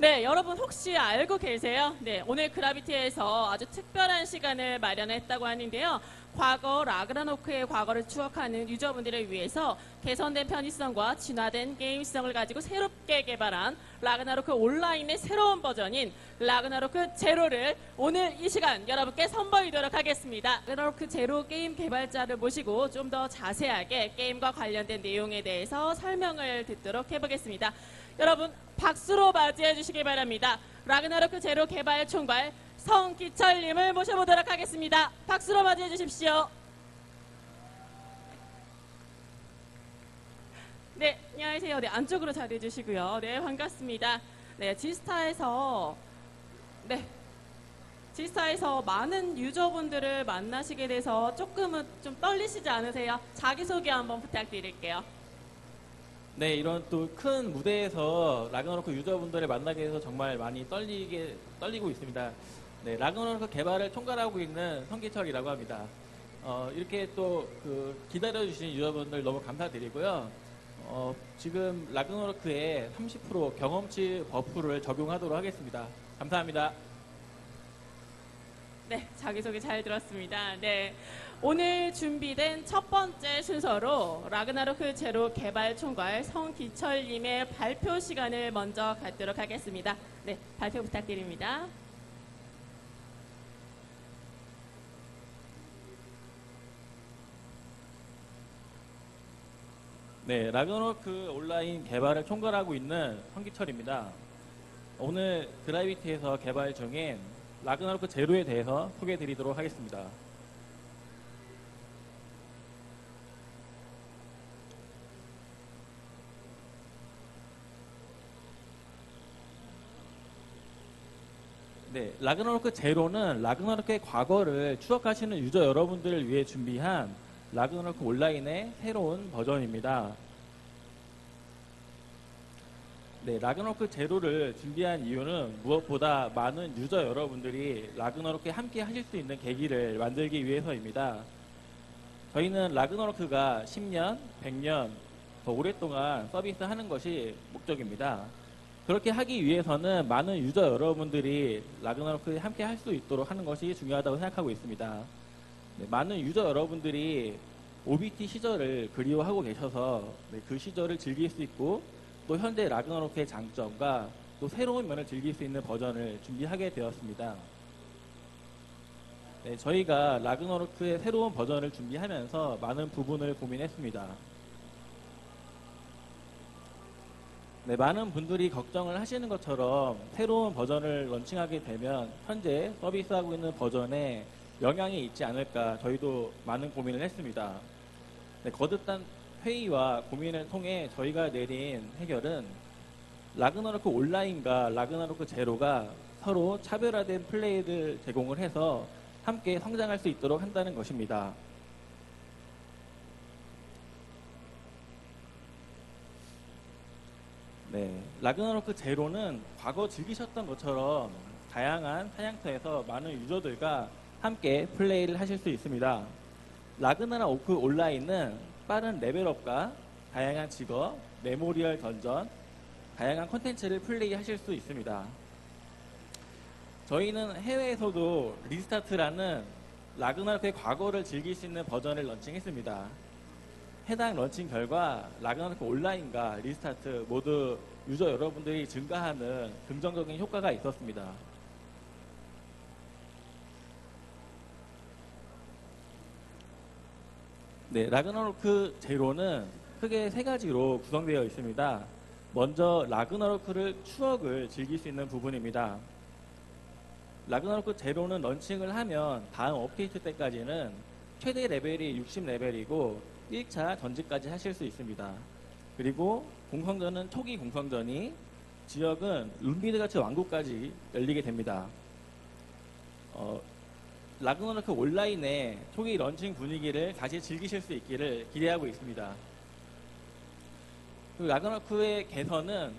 네, 여러분 혹시 알고 계세요? 네, 오늘 그라비티에서 아주 특별한 시간을 마련했다고 하는데요. 과거 라그나로크의 과거를 추억하는 유저분들을 위해서 개선된 편의성과 진화된 게임성을 가지고 새롭게 개발한 라그나로크 온라인의 새로운 버전인 라그나로크 제로를 오늘 이 시간 여러분께 선보이도록 하겠습니다. 라그나로크 제로 게임 개발자를 모시고 좀 더 자세하게 게임과 관련된 내용에 대해서 설명을 듣도록 해보겠습니다. 여러분 박수로 맞이해 주시기 바랍니다. 라그나로크 제로 개발 총괄 성기철님을 모셔보도록 하겠습니다. 박수로 맞이해 주십시오. 네, 안녕하세요. 네, 안쪽으로 자리해 주시고요. 네, 반갑습니다. 네, 지스타에서 네. 지스타에서 많은 유저분들을 만나시게 돼서 조금은 좀 떨리시지 않으세요? 자기소개 한번 부탁드릴게요. 네, 이런 또 큰 무대에서 라그나로크 유저분들을 만나게 돼서 정말 많이 떨리게 떨리고 있습니다. 네, 라그나로크 개발을 총괄하고 있는 성기철이라고 합니다. 어, 이렇게 또 그 기다려주신 유저분들 너무 감사드리고요. 어, 지금 라그나로크에 30% 경험치 버프를 적용하도록 하겠습니다. 감사합니다. 네, 자기소개 잘 들었습니다. 네. 오늘 준비된 첫 번째 순서로 라그나로크 제로 개발 총괄 성기철님의 발표 시간을 먼저 갖도록 하겠습니다. 네, 발표 부탁드립니다. 네, 라그나로크 온라인 개발을 총괄하고 있는 성기철입니다. 오늘 그라비티에서 개발 중인 라그나로크 제로에 대해서 소개해 드리도록 하겠습니다. 네, 라그나로크 제로는 라그나로크의 과거를 추억하시는 유저 여러분들을 위해 준비한 라그나로크 온라인의 새로운 버전입니다. 네, 라그나로크 제로를 준비한 이유는 무엇보다 많은 유저 여러분들이 라그나로크에 함께 하실 수 있는 계기를 만들기 위해서입니다. 저희는 라그나로크가 10년, 100년 더 오랫동안 서비스하는 것이 목적입니다. 그렇게 하기 위해서는 많은 유저 여러분들이 라그나로크에 함께 할 수 있도록 하는 것이 중요하다고 생각하고 있습니다. 네, 많은 유저 여러분들이 OBT 시절을 그리워하고 계셔서 네, 그 시절을 즐길 수 있고 또 현재 라그나로크의 장점과 또 새로운 면을 즐길 수 있는 버전을 준비하게 되었습니다. 네, 저희가 라그나로크의 새로운 버전을 준비하면서 많은 부분을 고민했습니다. 네, 많은 분들이 걱정을 하시는 것처럼 새로운 버전을 런칭하게 되면 현재 서비스하고 있는 버전에 영향이 있지 않을까 저희도 많은 고민을 했습니다. 네, 거듭한 회의와 고민을 통해 저희가 내린 해결은 라그나로크 온라인과 라그나로크 제로가 서로 차별화된 플레이를 제공을 해서 함께 성장할 수 있도록 한다는 것입니다. 네, 라그나로크 제로는 과거 즐기셨던 것처럼 다양한 사냥터에서 많은 유저들과 함께 플레이를 하실 수 있습니다. 라그나로크 온라인은 빠른 레벨업과 다양한 직업, 메모리얼 던전, 다양한 콘텐츠를 플레이하실 수 있습니다. 저희는 해외에서도 리스타트라는 라그나로크의 과거를 즐길 수 있는 버전을 런칭했습니다. 해당 런칭 결과 라그나로크 온라인과 리스타트 모두 유저 여러분들이 증가하는 긍정적인 효과가 있었습니다. 네, 라그나로크 제로는 크게 세 가지로 구성되어 있습니다. 먼저 라그나로크를 추억을 즐길 수 있는 부분입니다. 라그나로크 제로는 런칭을 하면 다음 업데이트 때까지는 최대 레벨이 60레벨이고 1차 전직까지 하실 수 있습니다. 그리고 공성전은 초기 공성전이 지역은 룬미드가츠 왕국까지 열리게 됩니다. 어, 라그나로크 온라인의 초기 런칭 분위기를 다시 즐기실 수 있기를 기대하고 있습니다. 그리고 라그나로크의 개선은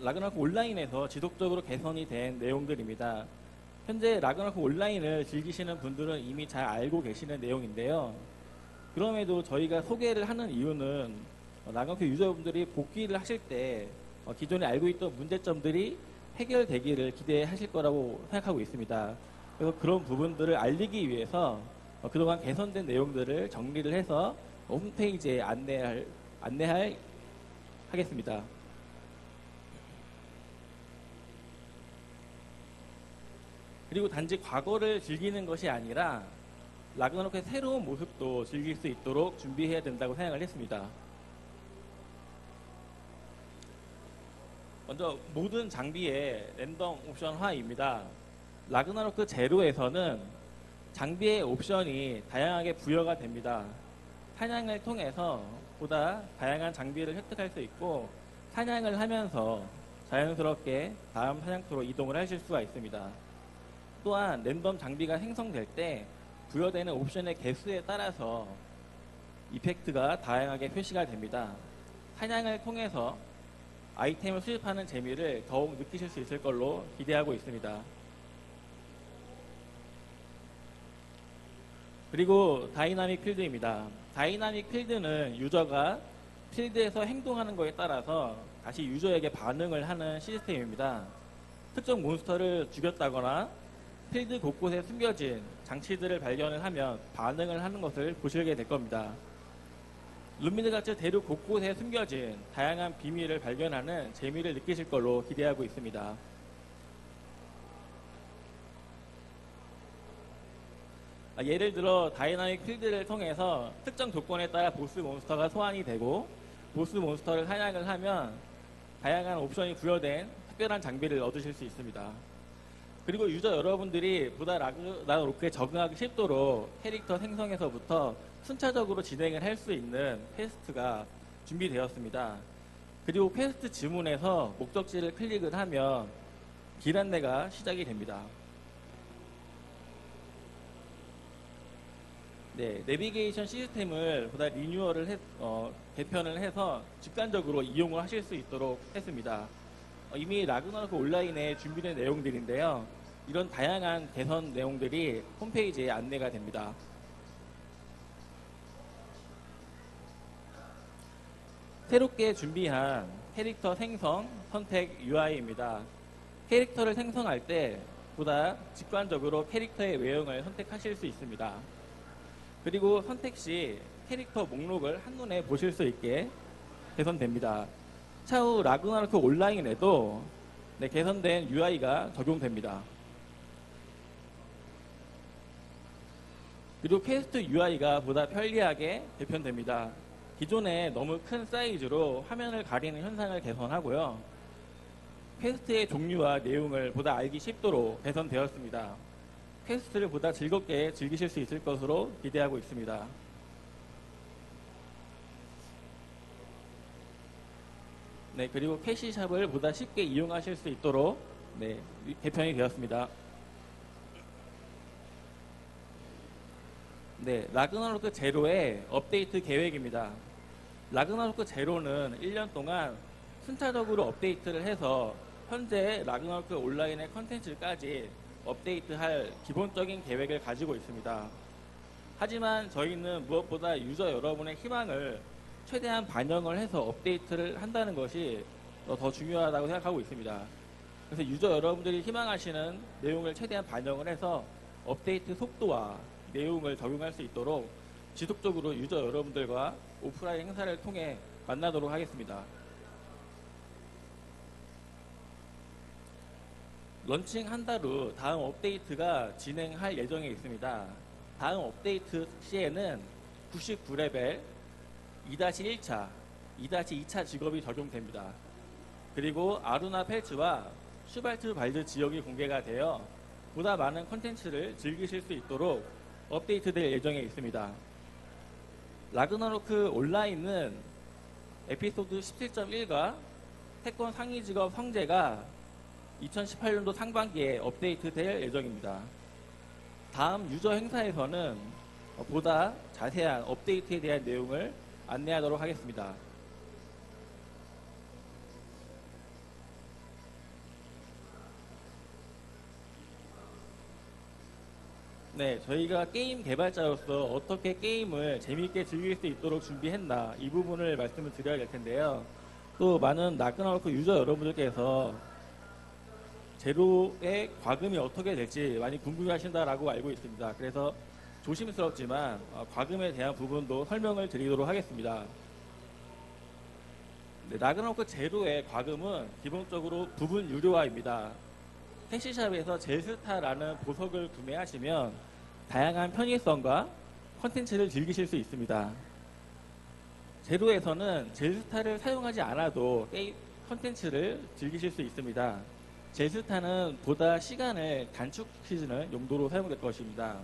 라그나로크 온라인에서 지속적으로 개선이 된 내용들입니다. 현재 라그나로크 온라인을 즐기시는 분들은 이미 잘 알고 계시는 내용인데요. 그럼에도 저희가 소개를 하는 이유는 나로크 유저분들이 복귀를 하실 때 어, 기존에 알고 있던 문제점들이 해결되기를 기대하실 거라고 생각하고 있습니다. 그래서 그런 부분들을 알리기 위해서 어, 그동안 개선된 내용들을 정리를 해서 홈페이지에 안내할 안내할 하겠습니다. 그리고 단지 과거를 즐기는 것이 아니라 라그나로크의 새로운 모습도 즐길 수 있도록 준비해야 된다고 생각을 했습니다. 먼저 모든 장비의 랜덤 옵션화입니다. 라그나로크 제로에서는 장비의 옵션이 다양하게 부여가 됩니다. 사냥을 통해서 보다 다양한 장비를 획득할 수 있고 사냥을 하면서 자연스럽게 다음 사냥터로 이동을 하실 수가 있습니다. 또한 랜덤 장비가 생성될 때 부여되는 옵션의 개수에 따라서 이펙트가 다양하게 표시가 됩니다. 사냥을 통해서 아이템을 수집하는 재미를 더욱 느끼실 수 있을 걸로 기대하고 있습니다. 그리고 다이나믹 필드입니다. 다이나믹 필드는 유저가 필드에서 행동하는 것에 따라서 다시 유저에게 반응을 하는 시스템입니다. 특정 몬스터를 죽였다거나 필드 곳곳에 숨겨진 장치들을 발견을 하면 반응을 하는 것을 보시게 될 겁니다. 룬미드가츠 대륙 곳곳에 숨겨진 다양한 비밀을 발견하는 재미를 느끼실 걸로 기대하고 있습니다. 아, 예를 들어 다이나믹 필드를 통해서 특정 조건에 따라 보스 몬스터가 소환이 되고 보스 몬스터를 사냥을 하면 다양한 옵션이 부여된 특별한 장비를 얻으실 수 있습니다. 그리고 유저 여러분들이 보다 라그나로크에 적응하기 쉽도록 캐릭터 생성에서부터 순차적으로 진행을 할 수 있는 퀘스트가 준비되었습니다. 그리고 퀘스트 지문에서 목적지를 클릭을 하면 길 안내가 시작이 됩니다. 네, 내비게이션 시스템을 보다 리뉴얼을 해, 어, 개편을 해서 직관적으로 이용을 하실 수 있도록 했습니다. 어, 이미 라그나로크 온라인에 준비된 내용들인데요. 이런 다양한 개선 내용들이 홈페이지에 안내가 됩니다. 새롭게 준비한 캐릭터 생성 선택 UI입니다. 캐릭터를 생성할 때 보다 직관적으로 캐릭터의 외형을 선택하실 수 있습니다. 그리고 선택 시 캐릭터 목록을 한눈에 보실 수 있게 개선됩니다. 차후 라그나로크 온라인에도 네, 개선된 UI가 적용됩니다. 그리고 퀘스트 UI가 보다 편리하게 개편됩니다. 기존에 너무 큰 사이즈로 화면을 가리는 현상을 개선하고요. 퀘스트의 종류와 내용을 보다 알기 쉽도록 개선되었습니다. 퀘스트를 보다 즐겁게 즐기실 수 있을 것으로 기대하고 있습니다. 네, 그리고 캐시샵을 보다 쉽게 이용하실 수 있도록 네, 개편이 되었습니다. 네, 라그나로크 제로의 업데이트 계획입니다. 라그나로크 제로는 1년 동안 순차적으로 업데이트를 해서 현재 라그나로크 온라인의 컨텐츠까지 업데이트할 기본적인 계획을 가지고 있습니다. 하지만 저희는 무엇보다 유저 여러분의 희망을 최대한 반영을 해서 업데이트를 한다는 것이 더 중요하다고 생각하고 있습니다. 그래서 유저 여러분들이 희망하시는 내용을 최대한 반영을 해서 업데이트 속도와 내용을 적용할 수 있도록 지속적으로 유저 여러분들과 오프라인 행사를 통해 만나도록 하겠습니다. 런칭 한 달 후 다음 업데이트가 진행할 예정에 있습니다. 다음 업데이트 시에는 99레벨 2-1차, 2-2차 직업이 적용됩니다. 그리고 아루나펠츠와 슈발츠발드 지역이 공개가 되어 보다 많은 콘텐츠를 즐기실 수 있도록 업데이트될 예정에 있습니다. 라그나로크 온라인은 에피소드 17.1과 태권 상위 직업 성제가 2018년도 상반기에 업데이트될 예정입니다. 다음 유저 행사에서는 보다 자세한 업데이트에 대한 내용을 안내하도록 하겠습니다. 네, 저희가 게임 개발자로서 어떻게 게임을 재미있게 즐길 수 있도록 준비했나 이 부분을 말씀을 드려야 될 텐데요. 또 많은 라그나로크 유저 여러분들께서 제로의 과금이 어떻게 될지 많이 궁금해하신다라고 알고 있습니다. 그래서 조심스럽지만 어, 과금에 대한 부분도 설명을 드리도록 하겠습니다. 네, 라그나로크 제로의 과금은 기본적으로 부분 유료화입니다. cash shop에서 젤스타라는 보석을 구매하시면 다양한 편의성과 컨텐츠를 즐기실 수 있습니다. 제로에서는 젤스타를 사용하지 않아도 컨텐츠를 즐기실 수 있습니다. 젤스타는 보다 시간을 단축시키는 용도로 사용될 것입니다.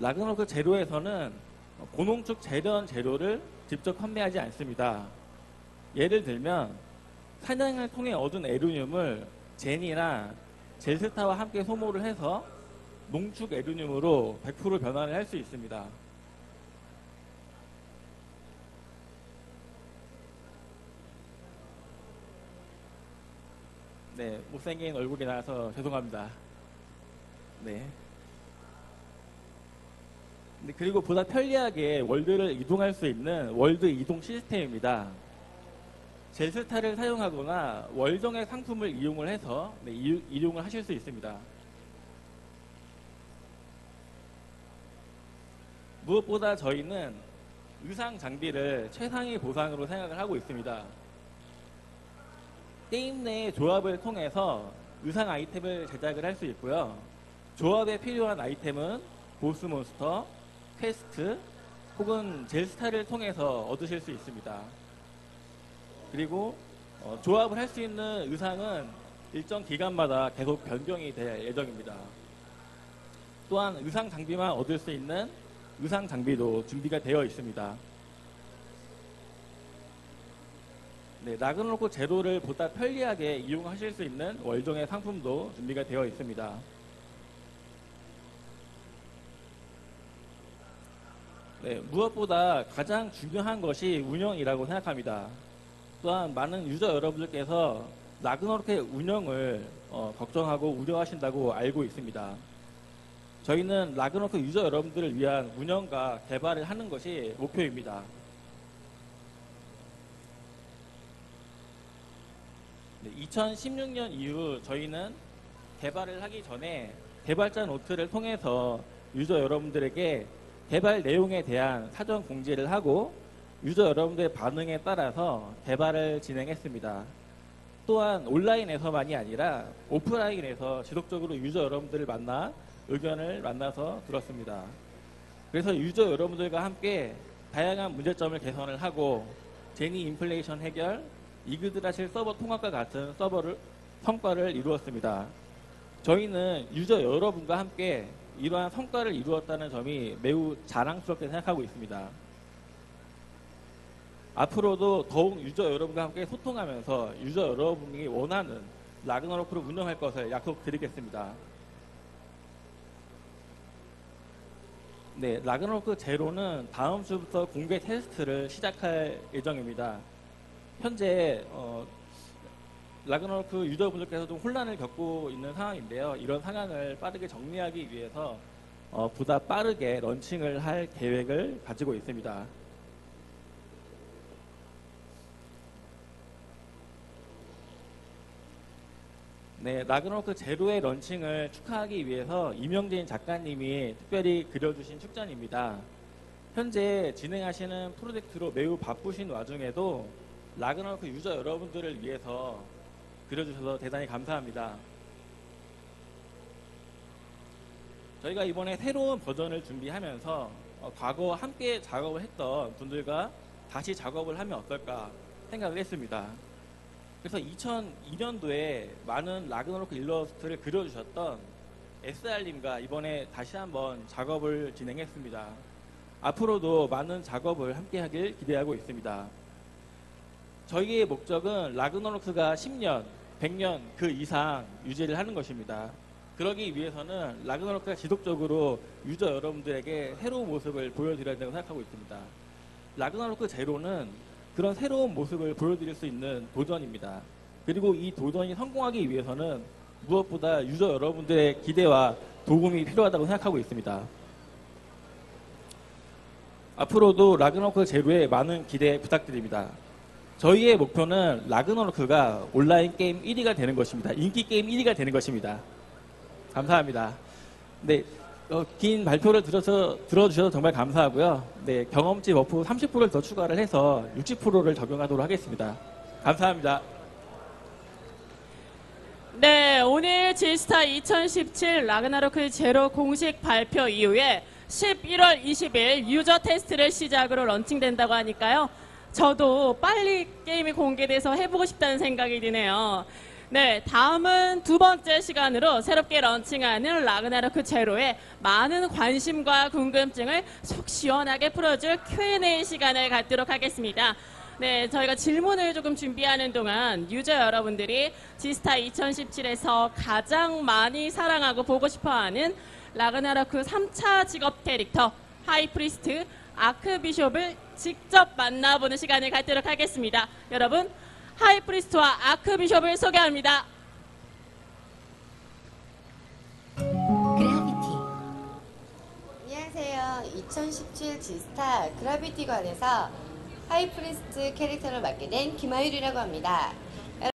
라그나로크 제로에서는 고농축 재련 재료를 직접 판매하지 않습니다. 예를 들면 사냥을 통해 얻은 에루늄을 젠이나 젤스타와 함께 소모를 해서 농축 에루늄으로 100% 변환을 할 수 있습니다. 네, 못생긴 얼굴이 나와서 죄송합니다. 네. 네, 그리고 보다 편리하게 월드를 이동할 수 있는 월드 이동 시스템입니다. 젤스타를 사용하거나 월정액 상품을 이용을 해서 네, 이- 이용을 하실 수 있습니다. 무엇보다 저희는 의상 장비를 최상위 보상으로 생각을 하고 있습니다. 게임 내 조합을 통해서 의상 아이템을 제작을 할 수 있고요. 조합에 필요한 아이템은 보스 몬스터, 퀘스트 혹은 젤스타를 통해서 얻으실 수 있습니다. 그리고 어, 조합을 할 수 있는 의상은 일정 기간마다 계속 변경이 될 예정입니다. 또한 의상 장비만 얻을 수 있는 의상 장비도 준비가 되어 있습니다. 네, 라그나로크 제로를 보다 편리하게 이용하실 수 있는 월정액 상품도 준비가 되어 있습니다. 네, 무엇보다 가장 중요한 것이 운영이라고 생각합니다. 또한 많은 유저 여러분들께서 라그노르크의 운영을 어, 걱정하고 우려하신다고 알고 있습니다. 저희는 라그노르크 유저 여러분들을 위한 운영과 개발을 하는 것이 목표입니다. 네, 2016년 이후 저희는 개발을 하기 전에 개발자 노트를 통해서 유저 여러분들에게 개발 내용에 대한 사전 공지를 하고 유저 여러분들의 반응에 따라서 개발을 진행했습니다. 또한 온라인에서만이 아니라 오프라인에서 지속적으로 유저 여러분들을 만나 의견을 만나서 들었습니다. 그래서 유저 여러분들과 함께 다양한 문제점을 개선을 하고 제니 인플레이션 해결, 이그드라실 서버 통합과 같은 서버를 성과를 이루었습니다. 저희는 유저 여러분과 함께 이러한 성과를 이루었다는 점이 매우 자랑스럽게 생각하고 있습니다. 앞으로도 더욱 유저 여러분과 함께 소통하면서 유저 여러분이 원하는 라그너로크를 운영할 것을 약속드리겠습니다. 네, 라그너로크 제로는 다음 주부터 공개 테스트를 시작할 예정입니다. 현재 어, 라그너로크 유저분들께서 좀 혼란을 겪고 있는 상황인데요. 이런 상황을 빠르게 정리하기 위해서 어, 보다 빠르게 런칭을 할 계획을 가지고 있습니다. 네, 라그노크 제로의 런칭을 축하하기 위해서 이명진 작가님이 특별히 그려주신 축전입니다. 현재 진행하시는 프로젝트로 매우 바쁘신 와중에도 라그노크 유저 여러분들을 위해서 그려주셔서 대단히 감사합니다. 저희가 이번에 새로운 버전을 준비하면서 어, 과거 함께 작업을 했던 분들과 다시 작업을 하면 어떨까 생각을 했습니다. 그래서 2002년도에 많은 라그너로크 일러스트를 그려주셨던 SR님과 이번에 다시 한번 작업을 진행했습니다. 앞으로도 많은 작업을 함께 하길 기대하고 있습니다. 저희의 목적은 라그너로크가 10년, 100년 그 이상 유지를 하는 것입니다. 그러기 위해서는 라그너로크가 지속적으로 유저 여러분들에게 새로운 모습을 보여드려야 된다고 생각하고 있습니다. 라그나로크 제로는 그런 새로운 모습을 보여드릴 수 있는 도전입니다. 그리고 이 도전이 성공하기 위해서는 무엇보다 유저 여러분들의 기대와 도움이 필요하다고 생각하고 있습니다. 앞으로도 라그나로크 제로에 많은 기대 부탁드립니다. 저희의 목표는 라그나로크가 온라인 게임 1위가 되는 것입니다. 인기 게임 1위가 되는 것입니다. 감사합니다. 네, 어, 긴 발표를 들어서, 들어주셔서 정말 감사하고요. 네, 경험치 buff 30%를 더 추가를 해서 60%를 적용하도록 하겠습니다. 감사합니다. 네, 오늘 지스타 2017 라그나로크 제로 공식 발표 이후에 11월 20일 유저 테스트를 시작으로 런칭된다고 하니까요. 저도 빨리 게임이 공개돼서 해보고 싶다는 생각이 드네요. 네, 다음은 두 번째 시간으로 새롭게 런칭하는 라그나로크 제로에 많은 관심과 궁금증을 속 시원하게 풀어줄 Q&A 시간을 갖도록 하겠습니다. 네, 저희가 질문을 조금 준비하는 동안 유저 여러분들이 지스타 2017에서 가장 많이 사랑하고 보고 싶어하는 라그나로크 3차 직업 캐릭터 High Priest Arch Bishop을 직접 만나보는 시간을 갖도록 하겠습니다. 여러분, 하이프리스트와 아크비숍을 소개합니다. 그라비티 안녕하세요. 2017 지스타 그라비티관에서 하이프리스트 캐릭터를 맡게 된 김하율이라고 합니다.